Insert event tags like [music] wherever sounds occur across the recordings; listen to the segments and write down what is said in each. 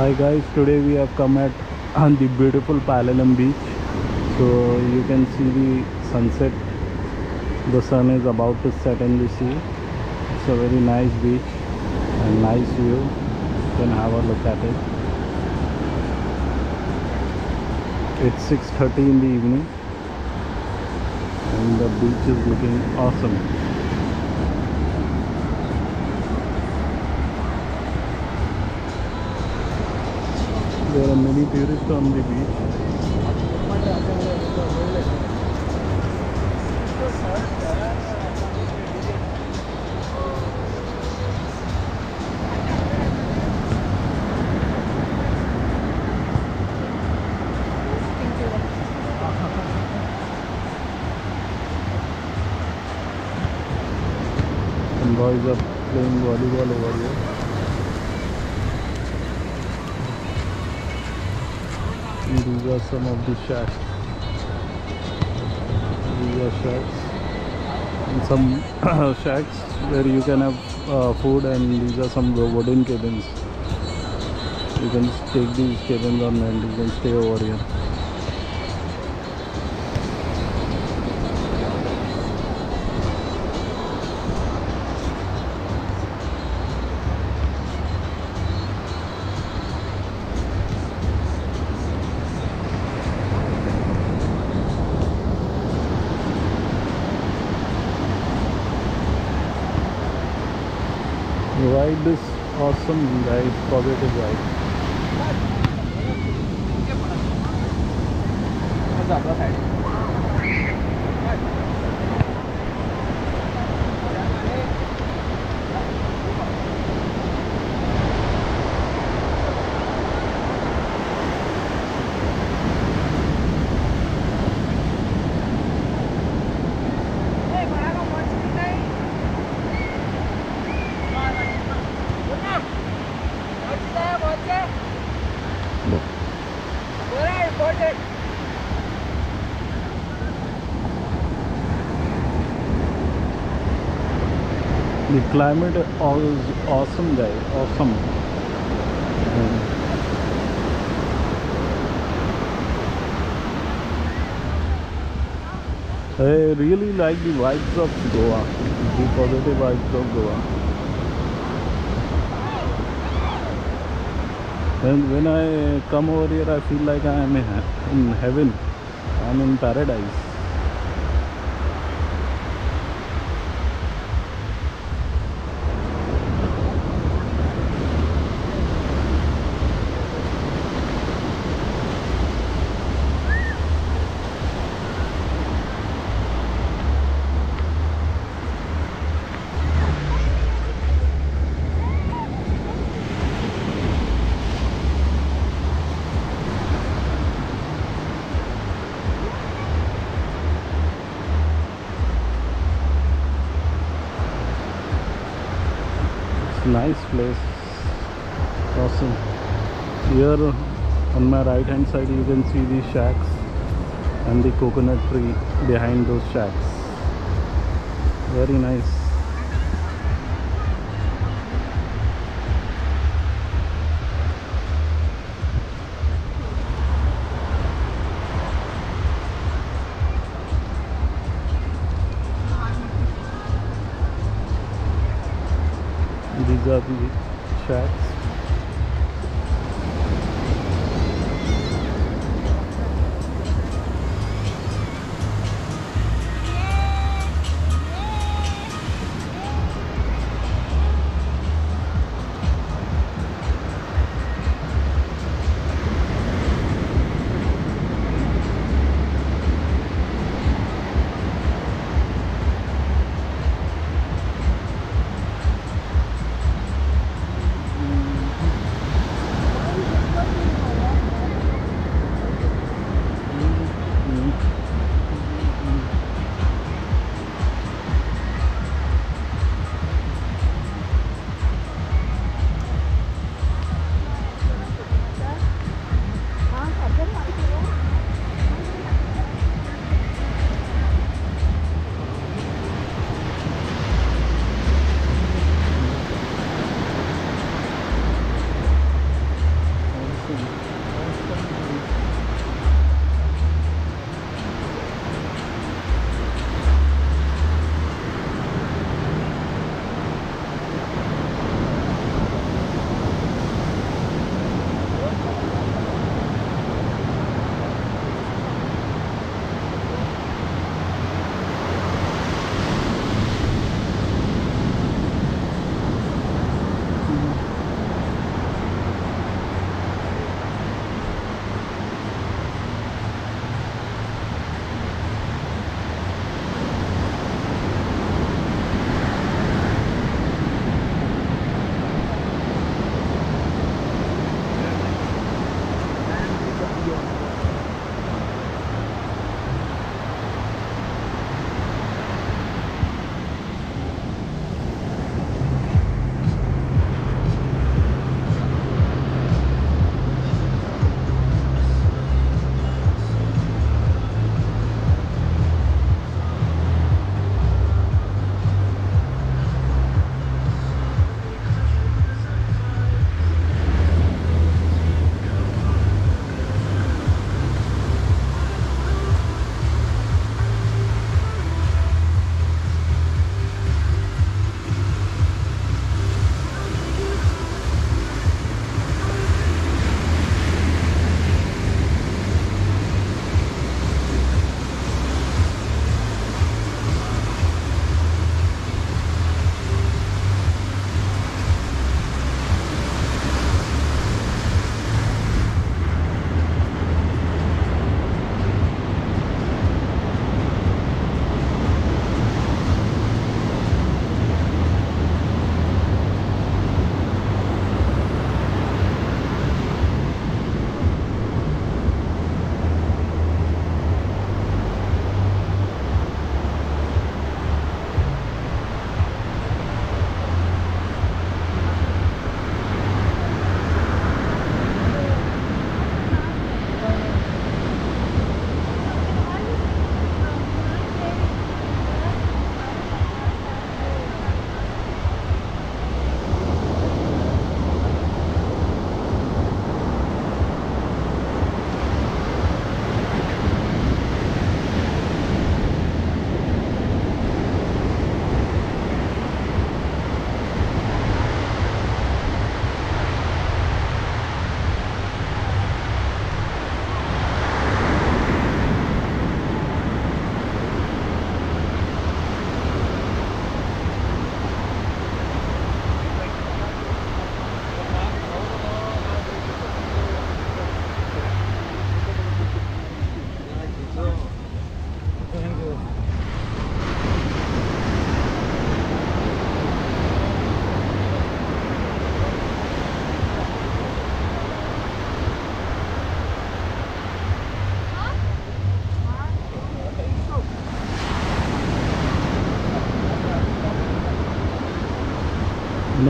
Hi guys, today we have come at on the beautiful Palolem beach. So you can see the sunset. The sun is about to set in the sea. It's a very nice beach and nice view. You can have a look at it. It's 6:30 in the evening and the beach is looking awesome. There are many tourists on the beach. Boys are playing volleyball over here. Some of the shacks. These are shacks. And some [coughs] shacks where you can have uh, food and these are some wooden cabins. You can take these cabins on and you can stay over here. Ride this awesome ride, positive ride. The climate is awesome, guy. Awesome. I really like the vibes of Goa, the positive vibes of Goa. And when I come over here, I feel like I am in heaven. I'm in paradise. Nice place. Awesome. Here on my right hand side you can see the shacks and the coconut tree behind those shacks. Very nice. These are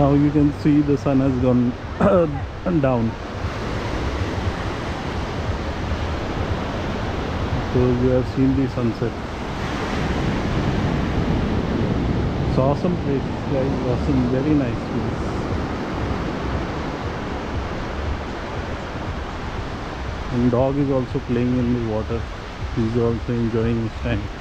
now you can see the sun has gone [coughs] down. So we have seen the sunset. It's awesome place guys. Awesome. Very nice place. And dog is also playing in the water. He's also enjoying his time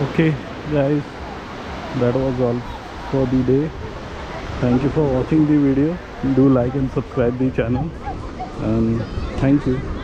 okay guys that was all for the day. Thank you for watching the video. Do like and subscribe the channel. And thank you